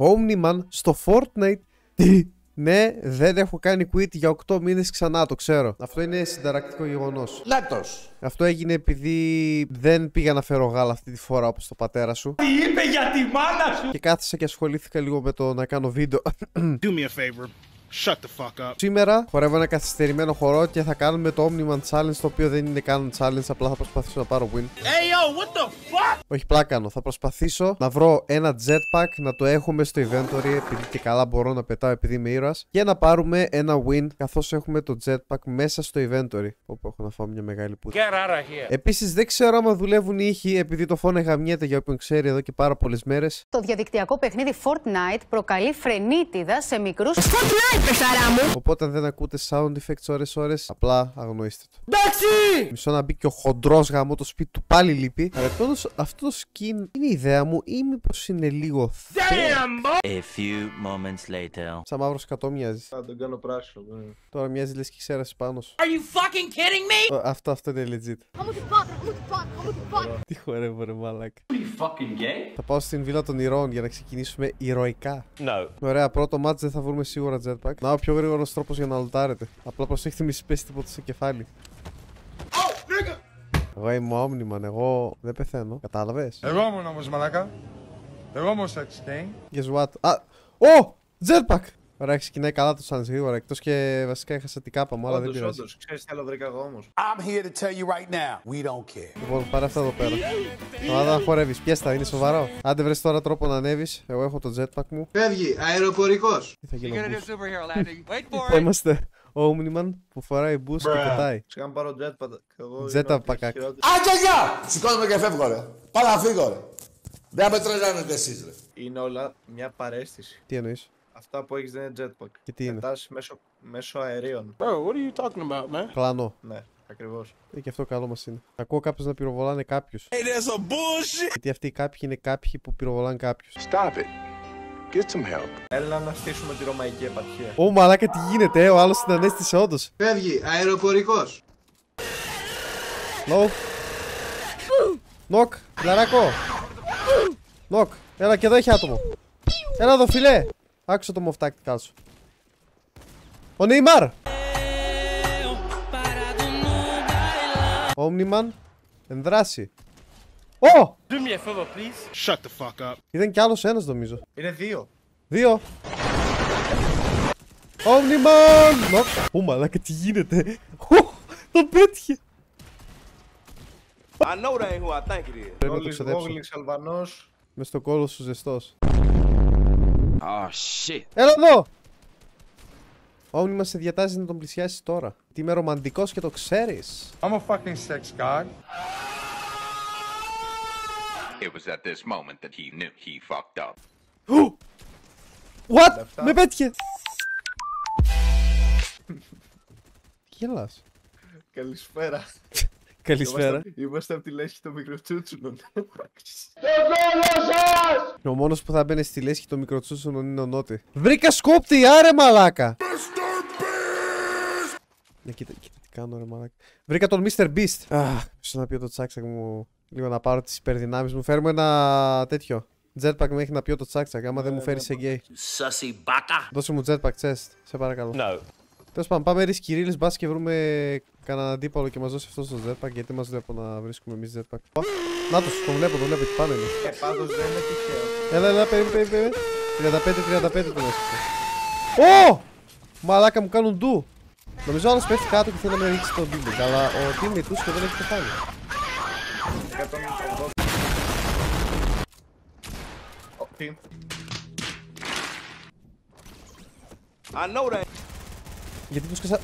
Omniman στο Fortnite. Τι; Ναι, δεν έχω κάνει quit για 8 μήνες ξανά, το ξέρω. Αυτό είναι συνταρακτικό γεγονός. Λάτος. Αυτό έγινε επειδή δεν πήγα να φέρω γάλα αυτή τη φορά όπως το πατέρα σου. Τι είπε για τη μάνα σου; Και κάθισα και ασχολήθηκα λίγο με το να κάνω βίντεο. Do me a favor. Shut the fuck up. Σήμερα χορεύω ένα καθυστερημένο χορό και θα κάνουμε το Omniman Challenge το οποίο δεν είναι καν challenge, απλά θα προσπαθήσω να πάρω win. Hey yo, what the fuck; Όχι πλάκανο, θα προσπαθήσω να βρω ένα jetpack να το έχουμε στο inventory επειδή και καλά μπορώ να πετάω επειδή είμαι ήρωας και να πάρουμε ένα win καθώς έχουμε το jetpack μέσα στο inventory. Όπου έχω να φάω μια μεγάλη πούτα. Get out of here. Επίσης δεν ξέρω άμα δουλεύουν οι ήχοι επειδή το φόνο γαμιέται για όποιον ξέρει εδώ και πάρα πολλές μέρες. Το διαδικτυακό παιχνίδι Fortnite προκαλεί φρενίτιδα σε μικρούς Fortnite, παιχταρά μου! Οπότε αν δεν ακούτε sound effects ώρες ώρες απλά αγνοήστε το. Εντάξει. Μισό να μπει και ο χοντρός γαμό το σπίτι του πάλι λείπει. Αλλά πάντως αυτό το skin είναι η ιδέα μου ή μήπως είναι λίγο θεό; Damn, boy. A few moments later. Σαν μαύρος σκατό μοιάζεις. Θα τον κάνω πράσινο. ναι. Τώρα μοιάζεις λες και ξέρασες πάνω σου. Are you fucking kidding me? Ε, Αυτό, αυτό είναι legit. I'm with the fuck, I'm with the fuck, I'm with the fuck. Τι χορεύω ρε μαλάκα. You fucking gay? Θα πάω στην βίλα των ηρώων για να ξεκινήσουμε ηρωικά. No. Ωραία, πρώτο match δεν θα βρούμε σίγουρα jetpack. Να ο πιο γρήγορος τρόπος για να λουτάρετε. Απλά προσέχετε μη σας πέσει τίποτα στο κεφάλι. Εγώ είμαι όμνημαν, εγώ δεν πεθαίνω. Κατάλαβες; Εγώ ήμουν όμως μαλάκα. Εγώ ήμουν sex king. Guess what; Α! Ω! Jetpack! Ωραία, ξεκινάει καλά το challenge γρήγορα. Εκτός και βασικά έχασα την κάπα μου, αλλά δεν Όντως, πειράζει. όντως. Ξέρεις τι άλλο βρήκα εγώ όμως. I'm here to tell you right now, we don't care. Λοιπόν, πάρε αυτά εδώ πέρα. Σταμάτα να χορεύεις. Πιέστα, είναι σοβαρό; Άντε βρες τώρα τρόπο να ανέβεις. Εγώ έχω το jetpack μου. Φεύγει, αεροπορικός. Τι θα γίνει. boost. Θα είμαστε ο Omniman που φοράει boost και πετάει. Σκάμε να πάρω jetpack. Εγώ Τζέτα είμαι ο πακάκ. χειρότερος. Άντε γεια! Σηκώνομαι και φεύγω ρε. Πάω να φύγω ρε. Δεν με τρελαίνετε εσείς ρε. Είναι όλα μια παρέστηση. Τι εννοείς; Αυτά που έχεις δεν είναι jetpack. Και τι είναι; Πετάς μέσω, μέσω αερίων. Bro, what are you talking about, man? Πλανό. Ναι, ακριβώς. Ε, και αυτό καλό μας είναι. Ακούω κάποιους να πυροβολάνε κάποιους. Hey, there's some bullshit. Γιατί αυτοί οι κάποιοι είναι κάποιοι που πυροβολάνε κάποιους. Stop it. Get some help. Έλα να στήσουμε τη ρωμαϊκή επαρχία. Ω μαλάκα τι γίνεται, ε, ο άλλος την ανέστησε όντως. Φεύγει, αεροπορικός. Low. Νοκ, λαράκο. Νοκ, έλα και εδώ έχει άτομο. Έλα εδώ φιλέ. Άκουσα το move tactical σου. Ο Νεϊμάρ. Omniman. Ενδράση. Ω! Do me a favor, please. Shut the fuck up. Ήταν κι άλλος ένας νομίζω. Είναι δύο. Δύο. Omniman! Νοκ. Ω μαλάκα τι γίνεται; Ω, Τον πέτυχε. I know that ain't who I think it is. Πρέπει να το Γόγλης, ξεδέψω. Γόγλης, Αλβανός. Μες στο κόλο σου ζεστός. Oh shit. Έλα εδώ! Ο Omniman σε διατάζει να τον πλησιάσεις τώρα. Τι είμαι ρομαντικός και το ξέρεις. I'm a fucking sex god. It was at this moment that he knew he fucked up. What? Λεφτά. Με πέτυχε! Τι Γελάς. Καλησπέρα. Καλησπέρα. Είμαστε, είμαστε από τη λέσχη των μικροτσούτσουνων. Ο μόνος που θα μπαίνει στη λέσχη των μικροτσούσων είναι ο Νότι. Βρήκα σκόπτη, άρε μαλάκα! Για κοίτα, κοίτα τι κάνω ρε μαλάκα. Βρήκα τον Mr. Beast. Αχ, πίσω να πιω το τσάξακ μου. Λίγο να πάρω τις υπερδυνάμεις μου. Φέρουμε ένα τέτοιο. Jetpack μέχρι να πιω το τσάξακ. Άμα δεν μου φέρεις σε γκέι. Sussy baka. Δώσε μου jetpack chest. Σε παρακαλώ. No. Τέλος πάντων, πάμε ρίσκ κυρίλε μπας και βρούμε κανέναν αντίπαλο και μας δώσει αυτό το jetpack. Γιατί μας βλέπω να βρίσκουμε εμείς jetpack. Ω, Να το, το βλέπω, το βλέπω εκεί πάνω είναι. Ε, πάντως δεν είναι τυχαίο. Έλα, έλα, περίμενε, περίμενε. 35-35 τον έσκυψε. Ω! Μαλάκα μου κάνουν ντου. Νομίζω άλλος πέφτει κάτω και θέλει να με ρίξει τον building. Αλλά ο teammate τους σχεδόν έχει πεθάνει. 180. Ω, Τι; I know that. Γιατί τους σκάσα.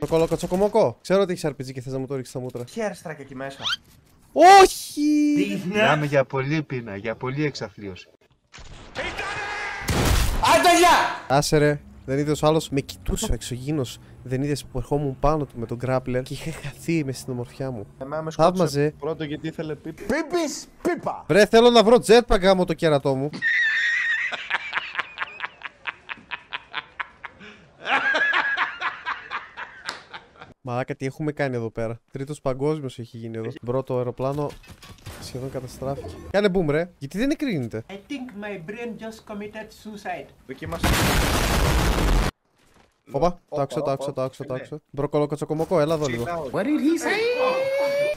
Το κολοκοτσοκομοκό. Ξέρω ότι έχεις RPG και θες να μου το ρίξεις στα μούτρα. Χέρστρακα εκεί μέσα. Όχι! Μιλάμε για πολύ πείνα, για πολύ εξαθλίωση. Άντε γεια! Άσε ρε, δεν είδε ο άλλος με κοιτούσε ο εξωγήινος. Δεν είδες που ερχόμουν πάνω του με τον grappler και είχε χαθεί μες στην ομορφιά μου. Εμένα με Θαύμαζε. σκότωσε πρώτο γιατί ήθελε πίπη. Πίπης, πίπα. Βρε, θέλω να βρω jetpack γάμο το κέρατό μου. Μαλάκα τι έχουμε κάνει εδώ πέρα. Τρίτος παγκόσμιος έχει γίνει εδώ. Μπρο το αεροπλάνο σχεδόν καταστράφηκε. Κάνε boom ρε. Γιατί δεν εκρίνεται; I think my brain just committed suicide. Δοκίμασε. Όπα, το όπα, άκουσα, το όπα, άκουσα, το άκουσα, το ναι. άκουσα. Μπρο κολοκοτσοκομοκό, έλα εδώ λίγο. Chill out. What did he say?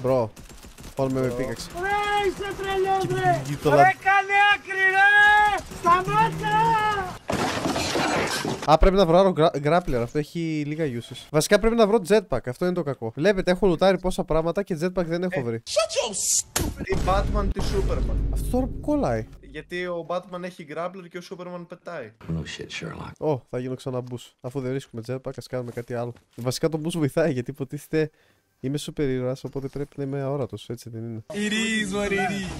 Μπρο, πάμε με πίκαξε. Ρε, είσαι τρελός ρε! Γη το λα- Ρε, κάνε άκρη ρε! Σταμάτα! Α, πρέπει να βρω άλλο gra- grappler. Αυτό έχει λίγα uses. Βασικά πρέπει να βρω jetpack. Αυτό είναι το κακό. Βλέπετε, έχω λουτάρει πόσα πράγματα και jetpack δεν έχω βρει. Τι Batman, τι Superman. Αυτό τώρα που κολλάει. Γιατί ο Batman έχει grappler και ο Superman πετάει. Ω, θα γίνω ξανά boost. Αφού δεν βρίσκουμε jetpack, ας κάνουμε κάτι άλλο. Βασικά το boost βοηθάει γιατί υποτίθεται είμαι super ήρωας, οπότε πρέπει να είμαι αόρατος. Έτσι δεν είναι.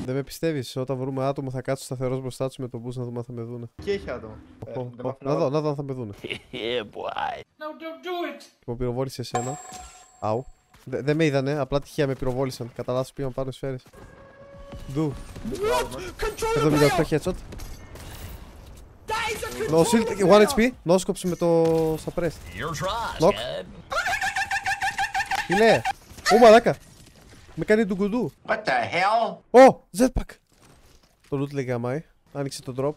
Δεν με πιστεύεις. Όταν βρούμε άτομο, θα κάτσω σταθερός μπροστά τους με το boost να δούμε αν θα με δούνε. Και έχει άτομο. Ε, Ω, δεν ω, μ' Να δω, να δω αν θα με δούνε. Yeah, boy. No, don't do it! Λοιπόν, πυροβόλησε εσένα. Αου. Δε- Δεν με είδανε, απλά τυχαία με πυροβόλησαν. Κατά λάθος πήγαν πάνω σφαίρες. Ντου. 78 headshot. No shield, 1 HP. No scopes με το suppressed. Knock. Τι λέει. Ω μαλάκα. Με κάνει ντουγκουντού. What the hell? Ω, jetpack. Το loot λέει γαμάει. Άνοιξε το drop.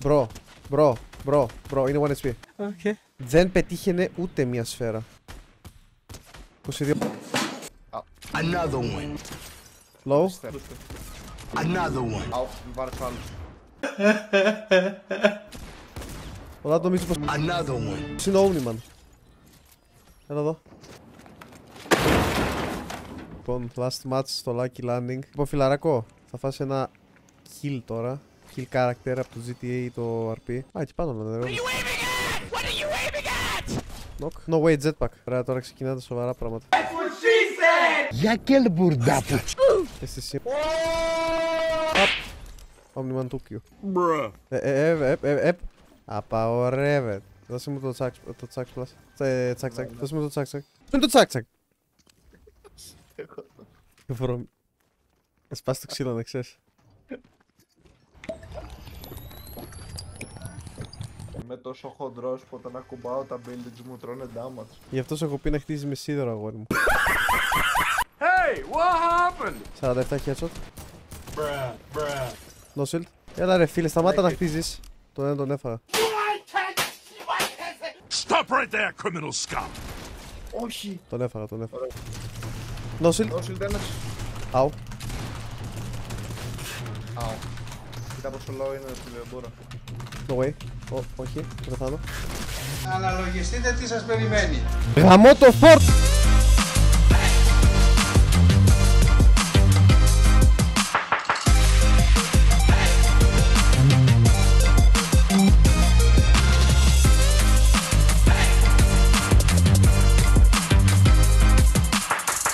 Bro, bro, bro, bro, είναι 1 HP. Okay. Δεν πετύχαινε ούτε μία σφαίρα. 22. Another one. Low. Another one. Αου, βάρε το άλλο. Όλα νομίζω πως Another one. πως είναι Omniman. Έλα εδώ. Λοιπόν, last match στο Lucky Landing. Λοιπόν, φιλαράκο, θα φας ένα kill τώρα. Kill character από το GTA ή το RP. Α, εκεί πάνω να νερό. Knock. No way, jetpack. Ωραία, τώρα ξεκινάνε σοβαρά πράγματα. Για και μπουρντάπου. Este sí. Απ. Omniman Tokyo. Ε, ε, ε, ε, ε, ε. Απαγορεύεται. Δώσε μου το τσακ, το τσακ plus. Τε- Τσακ τσακ. Δώσε μου το τσακ τσακ. Δώσε μου το τσακ τσακ. Βρώμη. Σπάσει το ξύλο να ξέρεις. Είμαι τόσο χοντρός που όταν ακουμπάω τα buildings μου τρώνε damage. Γι' αυτό σου έχω πει να χτίζεις με σίδερο αγόρι μου. Hey, what happened? 47 headshot. Bruh, bruh. No shield. Έλα ρε φίλε, σταμάτα να χτίζεις. Τον ένα τον έφαγα. Stop right there, criminal scum! Όχι. Τον έφαγα, τον έφαγα. No shield. No shield ένας. Αου. Αου. Κοίτα πόσο low είναι το τηλεμπόρα. No way. Ω, όχι, δεν πεθάνω. Αναλογιστείτε τι σας περιμένει. Γαμώ το fort!